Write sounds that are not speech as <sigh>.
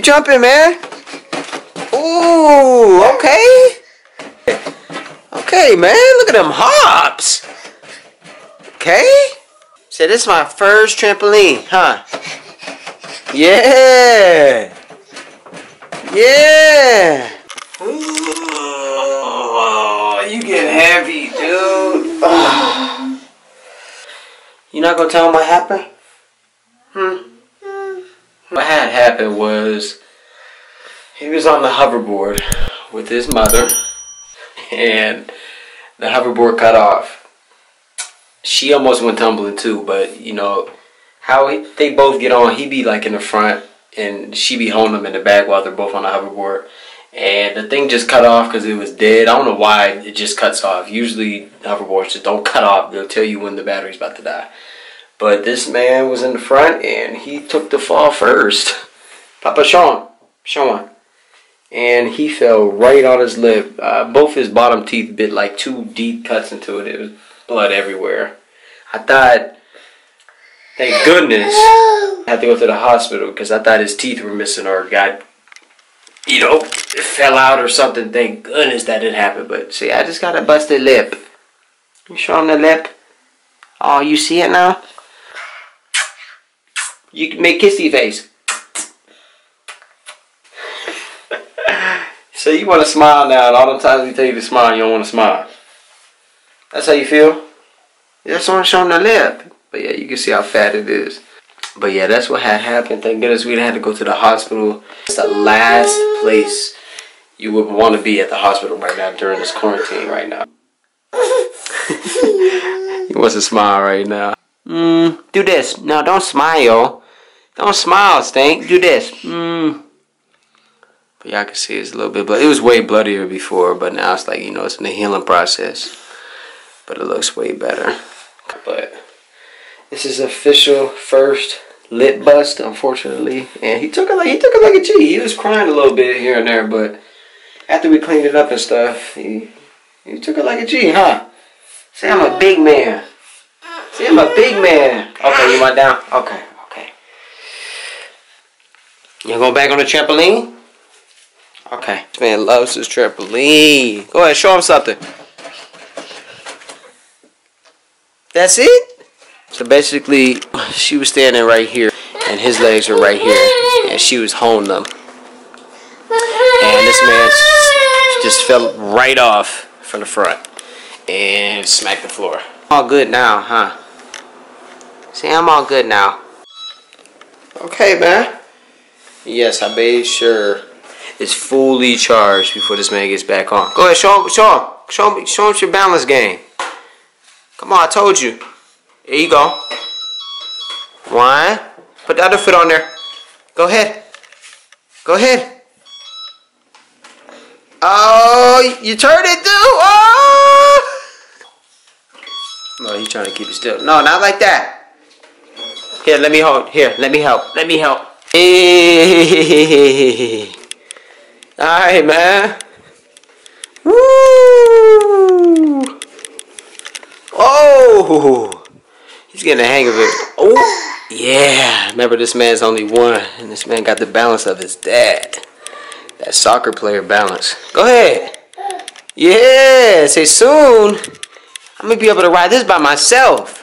Jumping, man. Ooh, okay. Okay, man. Look at them hops. Okay. So this is my first trampoline, huh? Yeah. Yeah. Ooh, you get heavy, dude. <sighs> You not gonna tell him what happened? Hmm. What had happened was he was on the hoverboard with his mother, and the hoverboard cut off. She almost went tumbling too, but you know how he, they both get on. He be like in the front, and she be holding him in the back while they're both on the hoverboard. And the thing just cut off because it was dead. I don't know why it just cuts off. Usually hoverboards just don't cut off. They'll tell you when the battery's about to die. But this man was in the front and he took the fall first. Papa Sean, Sean. And he fell right on his lip. Uh, both his bottom teeth bit like two deep cuts into it. It was blood everywhere. I thought, thank goodness, I had to go to the hospital because I thought his teeth were missing or got you know, it fell out or something. Thank goodness that didn't happen. But see, I just got a busted lip. You show him the lip. Oh, you see it now? You can make kissy face. <laughs> so you want to smile now, and all the times we tell you to smile, you don't want to smile. That's how you feel? That's on showing the lip. But yeah, you can see how fat it is. But yeah, that's what had happened. Thank goodness we had to go to the hospital. It's the last place you would want to be at the hospital right now during this quarantine right now. <laughs> he wants to smile right now. Mm, do this. No, don't smile. Don't smile, Stank. Do this. Mm. But y'all can see it's a little bit bloody. It was way bloodier before, but now it's like, you know, it's in the healing process. But it looks way better. But this is official first lip bust, unfortunately. And he took it like he took it like a G. He was crying a little bit here and there, but after we cleaned it up and stuff, he he took it like a G, huh? Say I'm a big man. Say I'm a big man. Okay, you want down? Okay, okay. You going back on the trampoline? Okay. This man loves his trampoline. Go ahead, show him something. That's it? So basically, she was standing right here, and his legs were right here, and she was holding them. And this man just fell right off from the front and smacked the floor. All good now, huh? See, I'm all good now. Okay, man. Yes, I made sure it's fully charged before this man gets back on. Go ahead, show him, show him, show me, show him your balance game. Come on, I told you. Here you go. One. Put the other foot on there. Go ahead. Go ahead. Oh, you turned it, dude. Oh! No, he's trying to keep it still. No, not like that. Here, let me hold. Here, let me help. Let me help. Hey. All right, man. Woo! Oh! He's getting the hang of it. Oh, yeah. Remember, this man's only one, and this man got the balance of his dad. That soccer player balance. Go ahead. Yeah, say soon. I'm to be able to ride this by myself.